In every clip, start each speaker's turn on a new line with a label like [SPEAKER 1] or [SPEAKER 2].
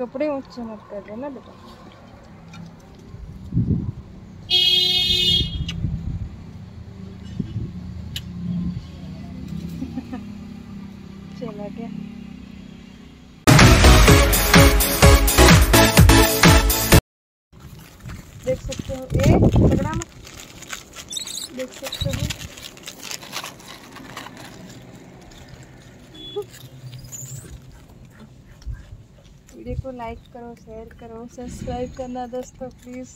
[SPEAKER 1] कपड़े ऊँचे मत कर देना बेटा। चला गया। देख सकते हो, ए झगड़ा मत। देख सकते हो। वीडियो को लाइक करो, शेयर करो, सब्सक्राइब करना दोस्तों प्लीज़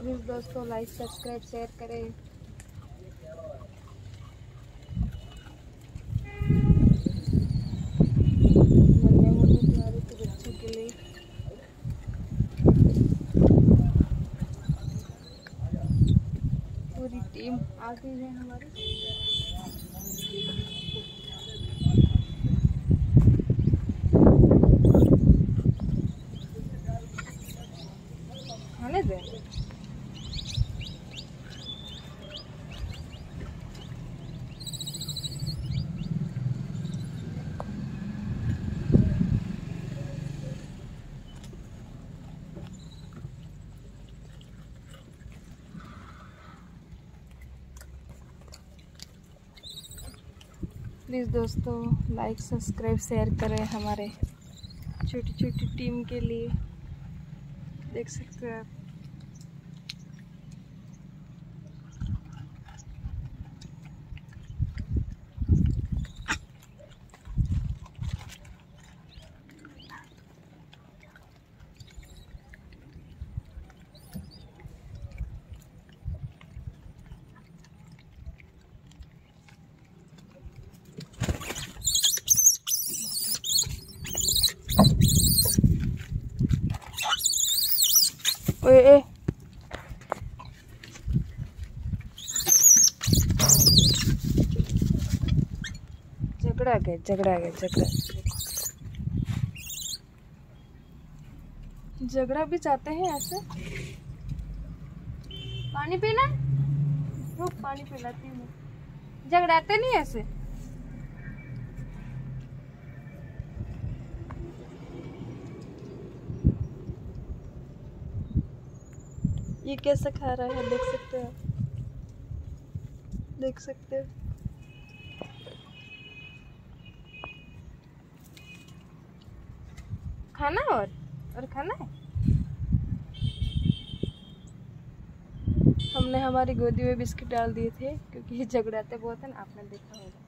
[SPEAKER 1] प्लीज़ दोस्तों लाइक सब्सक्राइब शेयर करें। टीम आ गई है हमारी खाने दे प्लीज़ दोस्तों लाइक सब्सक्राइब शेयर करें हमारे छोटी छोटी टीम के लिए। देख सकते हो आप। ओए ए। झगड़ा गया झगड़ा गया, झगड़ा। झगड़ा भी चाहते हैं ऐसे। पानी पीना रुक, पानी पिलाती हूँ। झगड़ाते नहीं ऐसे? ये कैसा खा रहा है? देख सकते हो देख सकते हो। खाना और? और खाना है? हमने हमारी गोदी में बिस्किट डाल दिए थे, क्योंकि ये झगड़ाते बहुत है ना आपने देखा होगा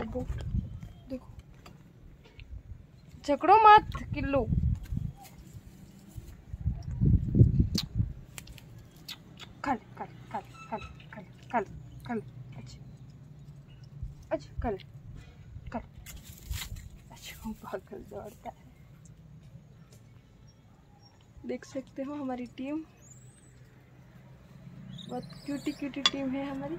[SPEAKER 1] अबो, देखो झगड़ो मत किल्लू। देख सकते हो हमारी टीम। बहुत क्यूटी क्यूटी टीम है हमारी।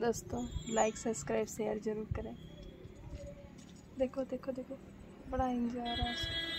[SPEAKER 1] दोस्तों लाइक सब्सक्राइब शेयर ज़रूर करें। देखो देखो देखो बड़ा इंजॉय आ रहा है।